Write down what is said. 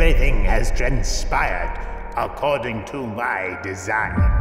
Everything has transpired according to my design.